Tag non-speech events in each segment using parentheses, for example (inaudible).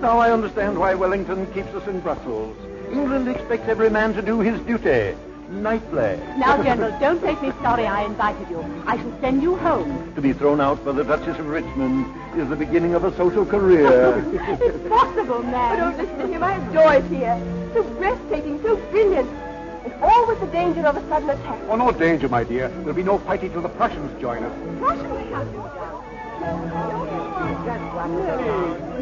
now I understand why Wellington keeps us in Brussels. England expects every man to do his duty. Nightly. Now, General, don't make me sorry I invited you. I shall send you home. To be thrown out by the Duchess of Richmond is the beginning of a social career. (laughs) it's possible, man. don't listen to him. I adore it here. So breathtaking, so brilliant. And all with the danger of a sudden attack. Oh, no danger, my dear. There'll be no fighting till the Prussians join us. Prussians?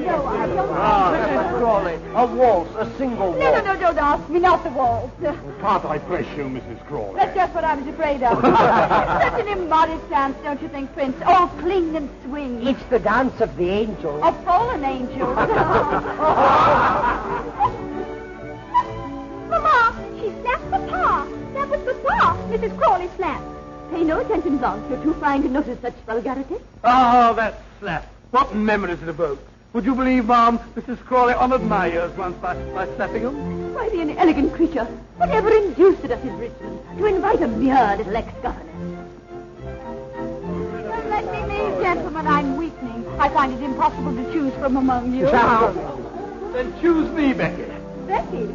No, I don't. Ah, Mrs. Crawley, a waltz, a single waltz. No, no, no, don't ask me, not the waltz. Can't I press you, Mrs. Crawley? That's just what I was afraid of. (laughs) Such an immodest dance, don't you think, Prince? All cling and swing. It's the dance of the angels. Of fallen angels. (laughs) (laughs) Slapped. Pay no attention, Blanche. You're too fine to notice such vulgarity. Oh, that slap. What memories it evokes. Would you believe, Mom, Mrs. Crawley honored my ears once by, by slapping him? Why, the inelegant creature. Whatever induced us in Richmond to invite a mere little ex-governess? Well, let me leave, gentlemen. I'm weakening. I find it impossible to choose from among you. then choose me, Becky. Becky?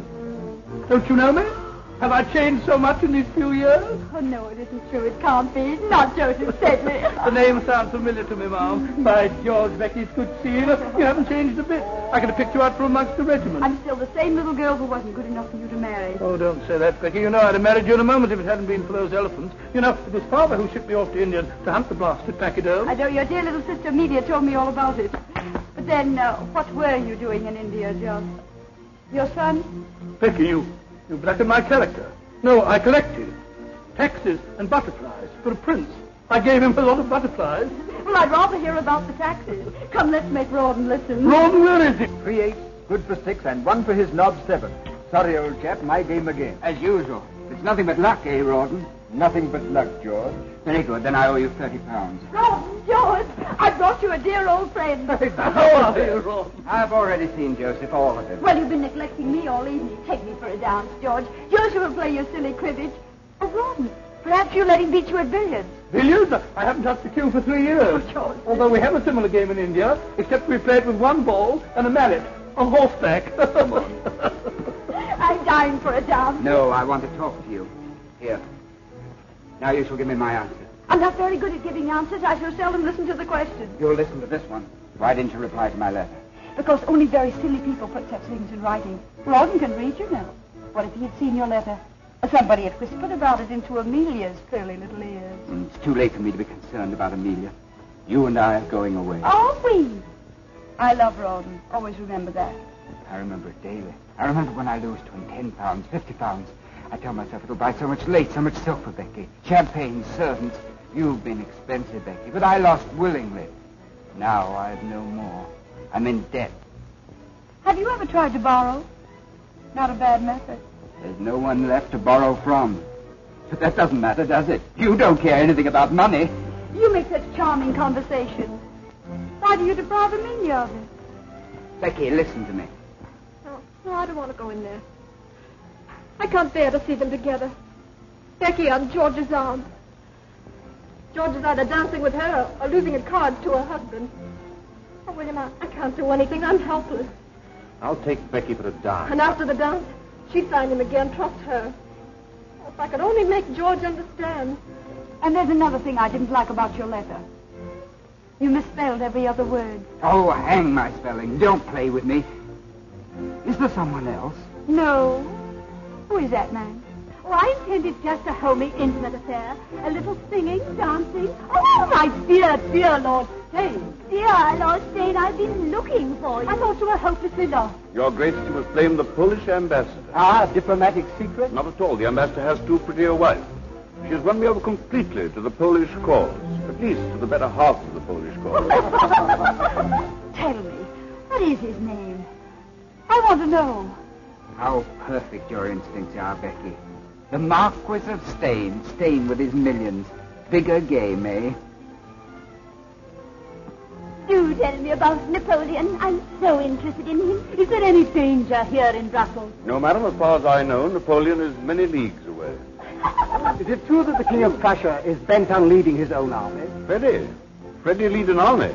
Don't you know me? Have I changed so much in these few years? Oh, no, it isn't true. It can't be. It's not Joseph Sedley. The name sounds familiar to me, Mom. By George, Becky, it's good to see you. You haven't changed a bit. I could have picked you out from amongst the regiment. I'm still the same little girl who wasn't good enough for you to marry. Oh, don't say that, Becky. You know I'd have married you in a moment if it hadn't been for those elephants. You know, it was Father who shipped me off to India to hunt the blasted pachyderm. I know your dear little sister Amelia told me all about it. But then, uh, what were you doing in India, John? Your son? Becky, you, you blackened my character. No, I collected taxes and butterflies for a prince. I gave him a lot of butterflies. Well, I'd rather hear about the taxes. Come, let's make Rawdon listen. Rawdon, where is it? Three eights, good for six, and one for his knob seven. Sorry, old chap, my game again. As usual. It's nothing but luck, eh, Rawdon? Nothing but luck, George. Very good. Then I owe you 30 pounds. Rawdon, George, I brought you a dear old friend. (laughs) How are you, Rawdon? I've already seen Joseph, all of him. Well, you've been neglecting me all evening. Take me for a dance, George. Joseph will play your silly cribbage. Oh, Rawdon, perhaps you'll let him beat you at billiards. Billiards? I haven't touched a cue for three years. Oh, George. Although we have a similar game in India, except we play it with one ball and a mallet on horseback. (laughs) I'm dying for a dance. No, I want to talk to you. Here. Now you shall give me my answer. I'm not very good at giving answers. I shall seldom listen to the question. You'll listen to this one. Why didn't you reply to my letter? Because only very silly people put such things in writing. Rawdon can read, you know. What if he had seen your letter? Somebody had whispered about it into Amelia's curly little ears. Mm, It's too late for me to be concerned about Amelia. You and I are going away. Are we? I love Rawdon. Always remember that. I remember it daily. I remember when I lose to him 10 pounds, 50 pounds. I tell myself it'll buy so much lace, so much silk for Becky. Champagne, servants. You've been expensive, Becky, but I lost willingly. Now I've no more. I'm in debt. Have you ever tried to borrow? Not a bad method. There's no one left to borrow from. But that doesn't matter, does it? You don't care anything about money. You make such charming conversation. Why do you deprive Amelia of it? Becky, listen to me. No, no, I don't want to go in there. I can't bear to see them together. Becky on George's arm. George is either dancing with her or, or losing at cards to her husband. Oh, William, I, I can't do anything. I'm helpless. I'll take Becky for a dance. And after the dance, she'd find him again. Trust her. Oh, if I could only make George understand. And there's another thing I didn't like about your letter. You misspelled every other word. Oh, hang my spelling. Don't play with me. Is there someone else? No. Who is that man? Oh, I intended just a homey, intimate affair. A little singing, dancing. Oh, my dear, dear Lord Steyne. Dear Lord Steyne, I've been looking for you. I thought you were hopelessly lost. Your Grace, you must blame the Polish ambassador. Ah, diplomatic secret? Not at all. The ambassador has too pretty a wife. She has run me over completely to the Polish cause. At least to the better half of the Polish cause. (laughs) Tell me, what is his name? I want to know. How perfect your instincts are, Becky. The Marquis of Steyne, Steyne with his millions. Bigger game, eh? Do do tell me about Napoleon. I'm so interested in him. Is there any danger here in Brussels? No, madam, as far as I know, Napoleon is many leagues away. Is it true that the King of Prussia is bent on leading his own army? Freddie. Freddie lead an army.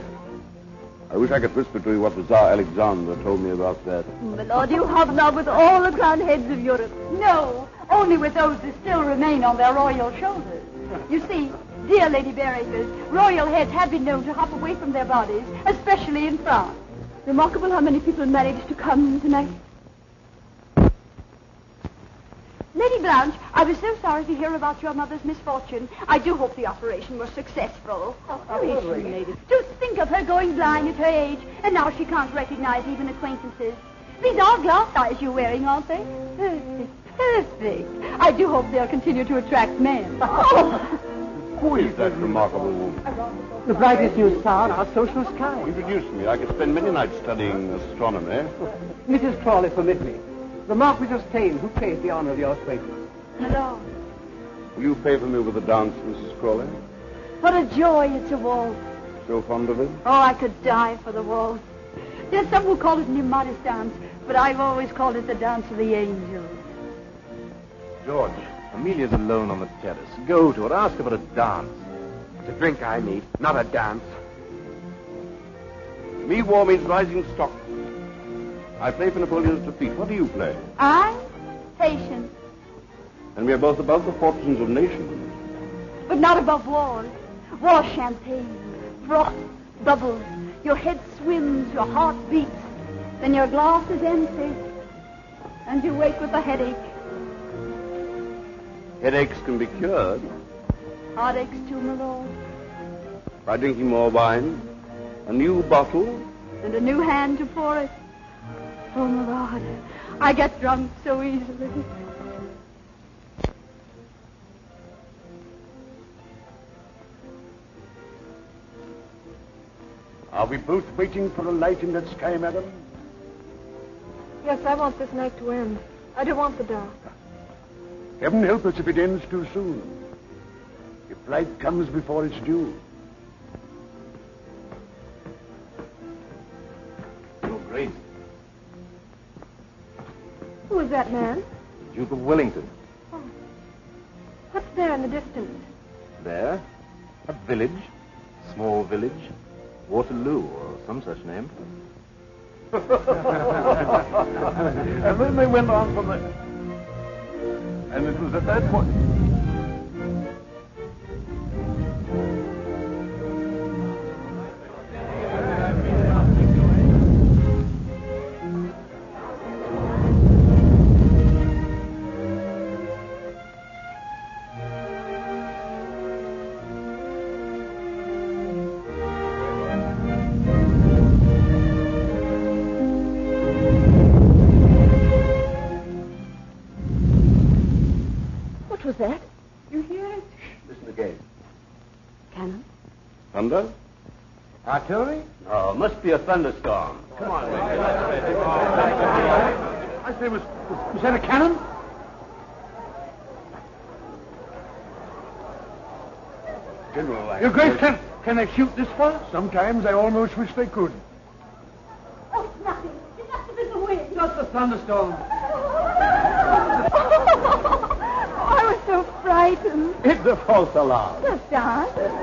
I wish I could whisper to you what the Tsar Alexander told me about that. My lord, you hobnob with all the crowned heads of Europe. No, only with those that still remain on their royal shoulders. You see, dear Lady Bareacres, royal heads have been known to hop away from their bodies, especially in France. Remarkable how many people managed to come tonight. Lady Blanche, I was so sorry to hear about your mother's misfortune. I do hope the operation was successful. Operation, lady. Just think of her going blind at her age, and now she can't recognize even acquaintances. These are glass eyes you're wearing, aren't they? Perfect, perfect. I do hope they'll continue to attract men. Oh! (laughs) Who is that remarkable woman? The brightest new star in our social sky. Introduce me. I could spend many nights studying astronomy. (laughs) Mrs. Crawley, permit me. The Marquis of Steyne, who pays the honor of your acquaintance. Hello. Will you favor me with a dance, Mrs. Crawley? What a joy it's a waltz. So fond of it? Oh, I could die for the waltz. There's some who call it an immodest dance, but I've always called it the dance of the angels. George, Amelia's alone on the terrace. Go to her. Ask her for a dance. It's a drink I need, not a dance. Me war means rising stock. I play for Napoleon's defeat. What do you play? I? Patience. And we are both above the fortunes of nations. but not above war. War champagne, froth, bubbles. Your head swims, your heart beats. Then your glass is empty, and you wake with a headache. Headaches can be cured Heartaches too, my lord. by drinking more wine, a new bottle, And a new hand to pour it. Oh, my lord, I get drunk so easily. Are we both waiting for a light in that sky, madam? Yes, I want this night to end. I don't want the dark. Heaven help us if it ends too soon. If light comes before it's due. Oh, Your Grace, Who is that man? Duke of Wellington. Oh. What's there in the distance? There, a village, small village, Waterloo or some such name. (laughs) and then they went on from there. And it was at that point. Was that? You hear it? Listen again. Cannon? Thunder? Artillery? Oh, must be a thunderstorm. Come on, I say, was, was that a cannon? General, I... Your Grace, can, can they shoot this far? Sometimes I almost wish they could. Oh, it's nothing. It must have been the wind. Not the thunderstorm. (laughs) So frightened. It's a false alarm. The dance?